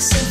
so